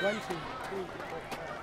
20.